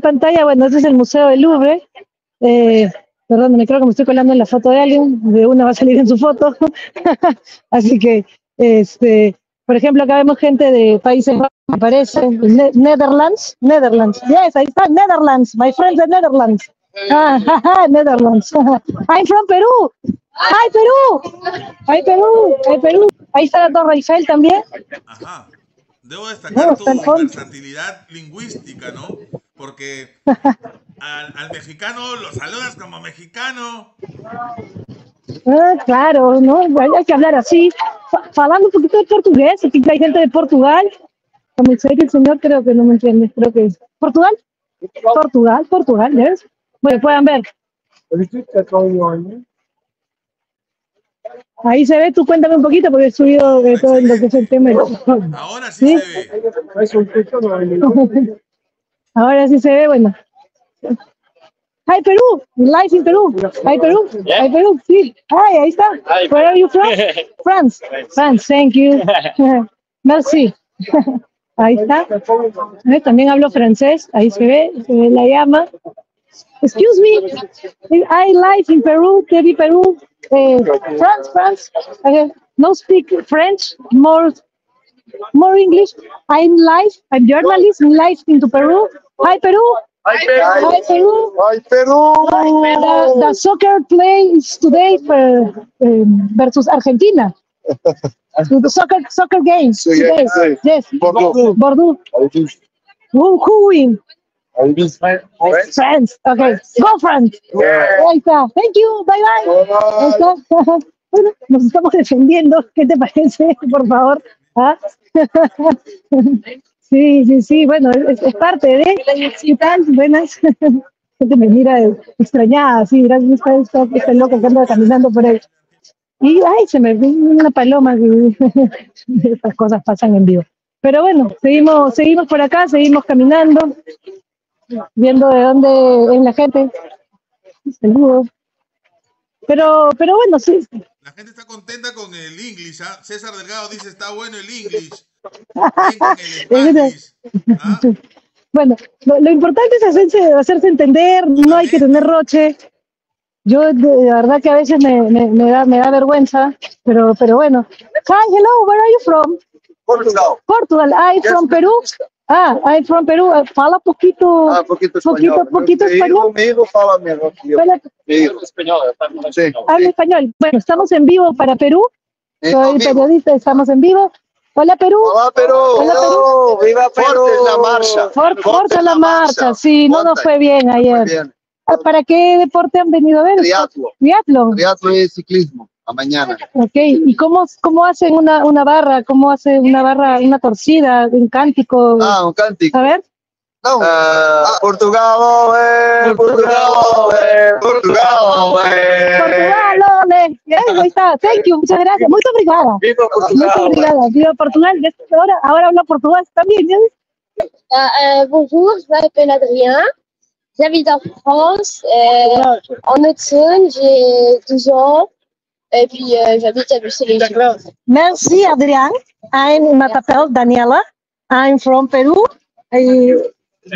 pantalla, bueno, ese es el Museo del Louvre. Eh, perdón, me creo que me estoy colando en la foto de alguien, de una va a salir en su foto. Así que, este, por ejemplo, acá vemos gente de Países Bajos, me parece, Ne- Netherlands, Netherlands, yes, ahí está, Netherlands, my friends de Netherlands. Ah, jaja, Netherlands. I'm from Perú. ¡Ay, Perú! ¡Ay, Perú! ¡Ay, Perú! Ahí está la Torre Eiffel también. Ajá. Debo No, destacar tu el fondo. versatilidad lingüística, ¿no? Porque al, al mexicano lo saludas como mexicano. Ah, claro, ¿no? Hay, hay que hablar así. Fa- Falando un poquito de portugués, aquí hay gente de Portugal. Como dice el señor, creo que no me entiende. Creo que es. ¿Portugal? Portugal, Portugal, ¿ves? Bueno, puedan ver. Ahí se ve, tú cuéntame un poquito porque he subido de todo lo que es el tema. Ahora sí, ¿Sí? se ve. Ahora sí se ve, bueno. Hi Perú, live in Perú. Hi Perú, hi Perú, sí. Hi, ahí está. Where are you from? France. France, thank you. Merci. Ahí está. Eh, También hablo francés, ahí se ve, se ve la llama. Excuse me, I live in Peru, TV Perú. Eh, France, France. Okay. No speak French, more more English. I'm live, I'm journalist, live into Peru. Hi Peru. Hi Peru. ¡Ay, Perú! The, the soccer play is today for, um, versus Argentina. the soccer soccer game today. sí. Yes. Bordeaux. Bordeaux. Who, who win? Dice. France. Okay. Go France. Ahí está. Thank you. Bye bye. Ahí está. Bueno, nos estamos defendiendo. ¿Qué te parece? Por favor. ¿Ah? Sí, sí, sí. Bueno, es, parte de. ¿Qué tal? Buenas. Gente me mira extrañada, así. Mira, está, está, está loco que anda caminando por ahí. Y, ay, se me vino una paloma. que- Estas cosas pasan en vivo. Pero bueno, seguimos, seguimos por acá, seguimos caminando, viendo de dónde es la gente. Saludos. Pero, pero bueno, sí, La gente está contenta con el English. ¿ah? César Delgado dice, está bueno el English. El Spanish. ¿ah? Bueno, lo, lo importante es hacerse, hacerse entender, no hay que tener roche. Yo de, de verdad que a veces me, me, me da, me da vergüenza, pero, pero bueno. Hi, hello, where are you from? Portugal. Portugal, I'm from Perú. Ah, I'm from Perú. Ah, Fala poquito, Ah, poquito poquito, espanhol. poquito Meu español. amigo fala melhor que Amigo. Sí. habla español. Bueno, estamos en vivo para Perú. Eh, Soy amigo. periodista, estamos en vivo. Hola Perú. Olá, Peru! Hola, Perú. Viva Perú! Forte la marcha. For- Forza la marcha. Sí, no nos fue bien ayer. bien. Ah, ¿Para qué deporte han venido a ver? Triatlo. Triatlón. Triatlo y ciclismo. A mañana. Ok, ¿y cómo, cómo hacen una, una barra? ¿Cómo hace una barra, una torcida, un cántico? Ah, um cântico. A ver, Não. Ah, Portugal, é, Portugal, é, Portugal, é. Portugal, ole. Ya, ahí está, thank you, muchas gracias, muy obrigada. Viva Muy Portugal! obrigada, viva Portugal, ahora, ahora habla portugués también, ¿ya ves? Euh, bonjour, je m'appelle Adrien. J'habite en France, euh, en Haute-Saône, j'ai 12 ans. Et puis, euh, j'habite à Bruxelles. Merci, Adrián. I'm Matapel, Daniela. I'm from Perú. Y,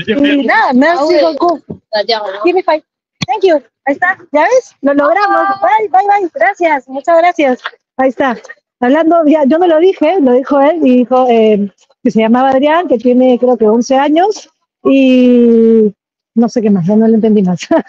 y nada, merci Ah, beaucoup. Give me five. Thank you. Ahí está. ¿Ya ves? Lo logramos. Bye, bye, bye. Gracias. Muchas gracias. Ahí está. Hablando, ya, yo no lo dije, lo dijo él, y dijo eh, que se llamaba Adrián, que tiene creo que 11 años, y no sé qué más, ya no lo entendí más.